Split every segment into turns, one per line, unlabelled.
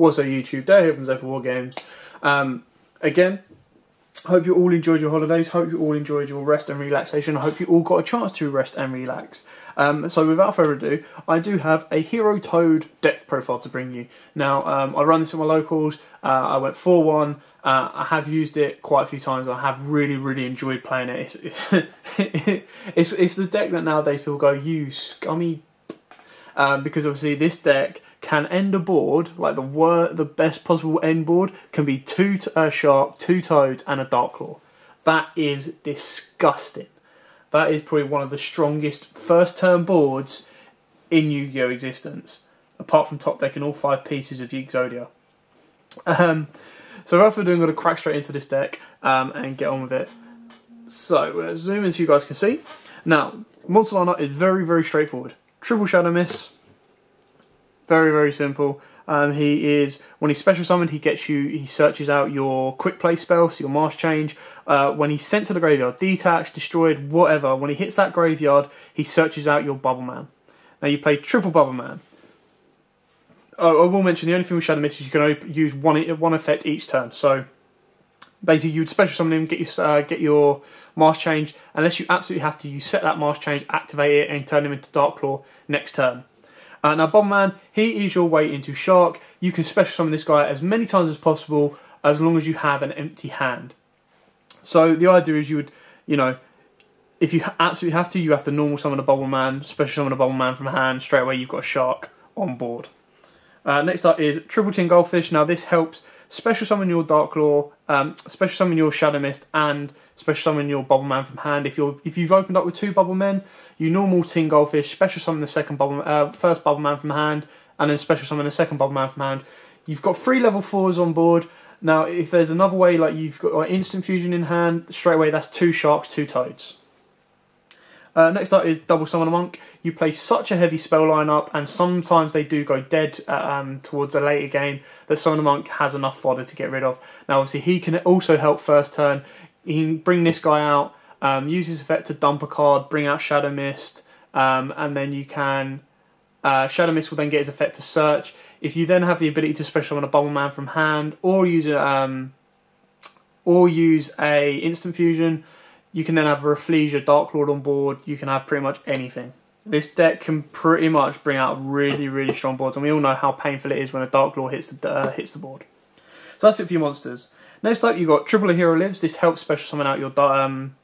Up YouTube, Day here from Zephyr War Games. Um, again, hope you all enjoyed your holidays. Hope you all enjoyed your rest and relaxation. I hope you all got a chance to rest and relax. Um, so without further ado, I do have a Hero Toad deck profile to bring you. Now, um, I run this at my locals. Uh, I went 4-1. Uh, I have used it quite a few times. I have really, really enjoyed playing it. It's, it's, it's the deck that nowadays people go, you scummy... Um, because obviously this deck can end a board like the wor- the best possible end board can be two t- uh, shark, two toads, and a dark claw. That is disgusting. That is probably one of the strongest first turn boards in Yu-Gi-Oh existence, apart from top deck and all five pieces of Exodia. Um, so without further ado, I'm going to crack straight into this deck um, and get on with it. So we're zoom in so you guys can see. Now, monster is very very straightforward. Triple Shadow Mist, very, very simple. Um, he is when he's special summoned, he gets you. He searches out your quick play spell, so your Mask Change. Uh, when he's sent to the graveyard, detached, destroyed, whatever. When he hits that graveyard, he searches out your Bubble Man. Now you play triple Bubble Man. Oh, I will mention the only thing with Shadow Mist is you can only use one one effect each turn. So basically, you'd special summon him, get your uh, get your Mask Change. Unless you absolutely have to, you set that Mask Change, activate it, and turn him into Dark Claw next turn. Uh, now, Bombman, he is your way into Shark. You can special summon this guy as many times as possible, as long as you have an empty hand. So the idea is you would, you know, if you absolutely have to, you have to normal summon a Bubble Man, special summon a Bubble Man from hand. Straight away, you've got a Shark on board. Uh, next up is Triple Tin Goldfish. Now this helps special summon your Dark Claw, um, special summon your Shadow Mist, and special summon your Bubble Man from hand. If you're if you've opened up with two Bubble Men, you normal Tin Goldfish, special summon the second Bubble uh, first Bubble Man from hand, and then special summon the second Bubble Man from hand. You've got three level fours on board. Now, if there's another way, like you've got like, instant fusion in hand, straight away that's two sharks, two toads. Uh, next up is Double Summoner Monk. You play such a heavy spell lineup, and sometimes they do go dead uh, um, towards a later game that Summoner Monk has enough fodder to get rid of. Now, obviously, he can also help first turn. He can bring this guy out, um, use his effect to dump a card, bring out Shadow Mist, um, and then you can. Uh, Shadow Mist will then get his effect to search. If you then have the ability to special summon a Bubble Man from hand, or use a, um, or use a instant fusion, you can then have a Rafflesia Dark Lord on board. You can have pretty much anything. This deck can pretty much bring out really, really strong boards, and we all know how painful it is when a Dark Lord hits the uh, hits the board. So that's it for your monsters. Next up, you've got Triple Hero Lives. This helps special summon out your um,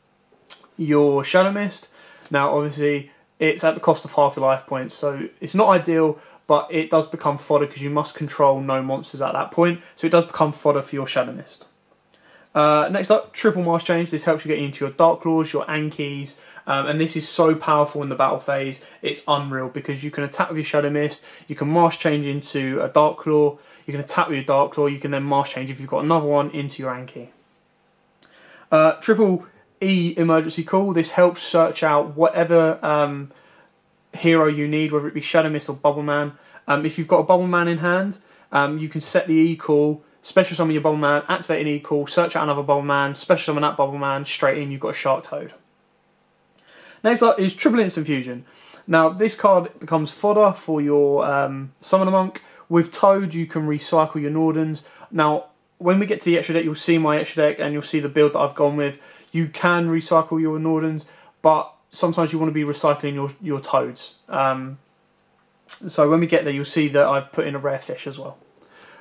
your Shadow Mist. Now, obviously, it's at the cost of half your life points, so it's not ideal, but it does become fodder because you must control no monsters at that point. So it does become fodder for your Shadow Mist. Uh, next up, Triple Mask Change. This helps you get into your Dark Claws, your Ankies, um, and this is so powerful in the battle phase. It's unreal because you can attack with your Shadow Mist, you can Mask Change into a Dark Claw, you can attack with your Dark Claw, you can then Mask Change if you've got another one into your Anki. Uh, triple E Emergency Call. This helps search out whatever um, hero you need, whether it be Shadow Mist or Bubble Man. Um, if you've got a Bubble Man in hand, um, you can set the E call special summon your Bubble Man, activate an E-Call, search out another Bubble Man, special summon that Bubble Man, straight in, you've got a Shark Toad. Next up is Triple Instant Fusion. Now, this card becomes fodder for your um, Summoner Monk. With Toad, you can recycle your Nordens. Now, when we get to the extra deck, you'll see my extra deck and you'll see the build that I've gone with. You can recycle your Nordens, but sometimes you want to be recycling your, your Toads. Um, so when we get there, you'll see that I've put in a rare fish as well.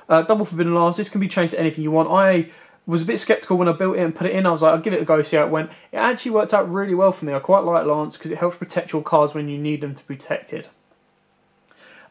Uh, double Forbidden Lance, this can be changed to anything you want. I was a bit sceptical when I built it and put it in. I was like, I'll give it a go, see how it went. It actually worked out really well for me. I quite like Lance because it helps protect your cards when you need them to be protected.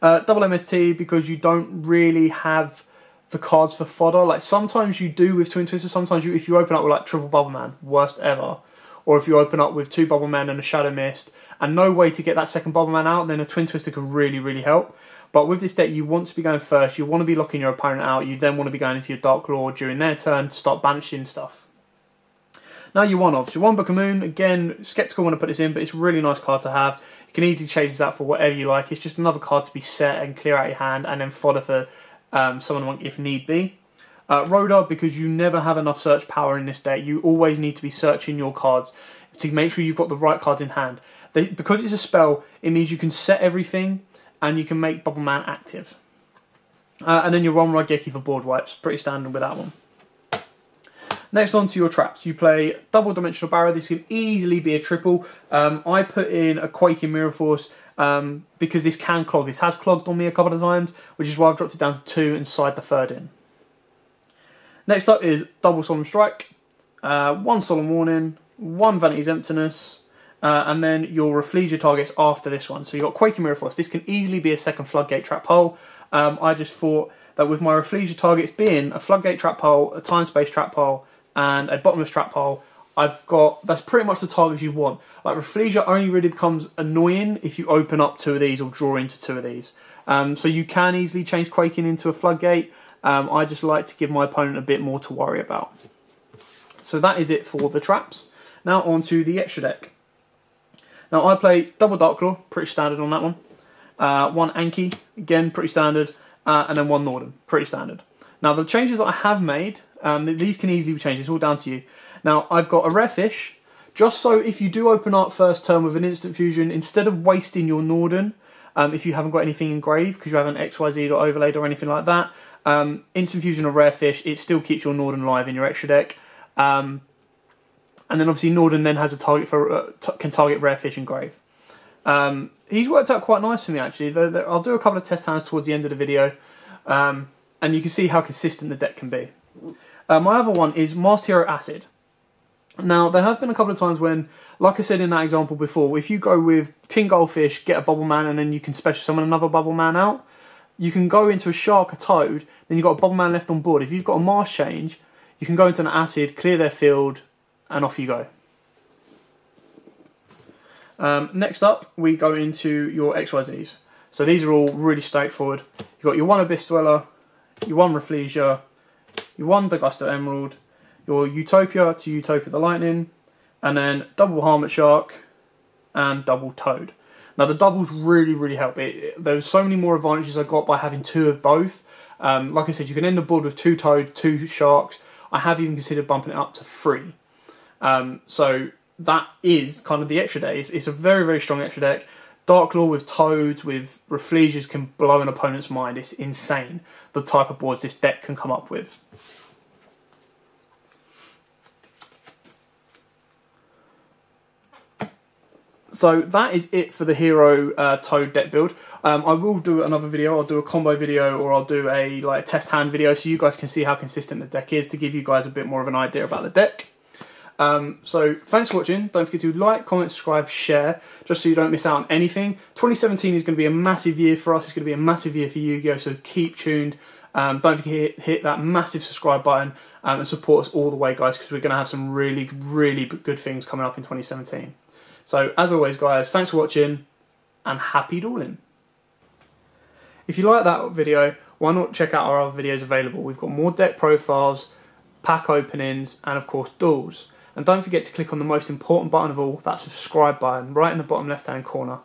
Uh, double MST because you don't really have the cards for fodder. Like sometimes you do with Twin Twister. Sometimes you, if you open up with like Triple Bubble Man, worst ever, or if you open up with two Bubble Men and a Shadow Mist, and no way to get that second Bubble Man out, then a Twin Twister can really, really help. But with this deck, you want to be going first. You want to be locking your opponent out. You then want to be going into your Dark Claw during their turn to start banishing stuff. Now your one-offs. Your one Book of Moon, again, skeptical when I put this in, but it's a really nice card to have. You can easily change this out for whatever you like. It's just another card to be set and clear out your hand and then fodder for um, someone if need be. Uh, ROTA, because you never have enough search power in this deck, you always need to be searching your cards to make sure you've got the right cards in hand. They, because it's a spell, it means you can set everything and you can make Bubble Man active. Uh, and then your one Raigeki for board wipes, pretty standard with that one. Next on to your traps. You play double dimensional barrier. This can easily be a triple. Um, I put in a Quaking Mirror Force um, because this can clog. This has clogged on me a couple of times, which is why I've dropped it down to two and slide the third in. Next up is double solemn strike, uh, one solemn warning, one vanity's emptiness, uh, and then your Rafflesia targets after this one. So you've got Quaking Mirror Force. This can easily be a second floodgate trap hole. Um, I just thought that with my Rafflesia targets being a floodgate trap hole, a time space trap hole, and a bottomless trap hole, I've got that's pretty much the targets you want. Like Rafflesia only really becomes annoying if you open up two of these or draw into two of these. Um, so you can easily change Quaking into a floodgate. Um, I just like to give my opponent a bit more to worry about. So that is it for the traps. Now on to the extra deck. Now I play double Dark Claw, pretty standard on that one. Uh, one Anki, again pretty standard, uh, and then one Norden, pretty standard. Now the changes that I have made, um, these can easily be changed, it's all down to you. Now I've got a rare fish, just so if you do open up first turn with an instant fusion, instead of wasting your Norden, um, if you haven't got anything engraved, because you haven't XYZ or overlaid or anything like that, um, instant fusion or rare fish, it still keeps your Norden live in your extra deck. Um, and then obviously Norden then has a target for uh, can target rare fish and grave. Um, he's worked out quite nice for me actually. I'll do a couple of test hands towards the end of the video, um, and you can see how consistent the deck can be. Uh, my other one is Masked Hero Acid. Now there have been a couple of times when, like I said in that example before, if you go with Tin Goldfish, get a Bubble Man, and then you can special summon another Bubble Man out, you can go into a Shark, a Toad, then you've got a Bubble Man left on board. If you've got a Mask change, you can go into an Acid, clear their field, and off you go. Um, next up, we go into your XYZs. So these are all really straightforward. You've got your one Abyss Dweller, your one Rafflesia, your one Daigusto Emerald, your Utopia to Utopia the Lightning, and then double Bahamut Shark and double Toad. Now the doubles really, really help. It, there's so many more advantages I got by having two of both. Um, like I said, you can end the board with two Toad, two Sharks. I have even considered bumping it up to three. Um, so that is kind of the extra deck. It's, it's, a very, very strong extra deck. Dark Claw with Toads, with Rafflesias can blow an opponent's mind. It's insane the type of boards this deck can come up with. So that is it for the Hero uh, Toad deck build. Um, I will do another video. I'll do a combo video or I'll do a like test hand video so you guys can see how consistent the deck is to give you guys a bit more of an idea about the deck. Um, so thanks for watching. Don't forget to like, comment, subscribe, share, just so you don't miss out on anything. 2017 is going to be a massive year for us. It's going to be a massive year for Yu-Gi-Oh! So keep tuned. Um, don't forget to hit, hit, that massive subscribe button um, and support us all the way, guys, because we're going to have some really, really good things coming up in 2017. So as always, guys, thanks for watching and happy dueling. If you like that video, why not check out our other videos available? We've got more deck profiles, pack openings, and of course duels. And don't forget to click on the most important button of all, that subscribe button, right in the bottom left hand corner.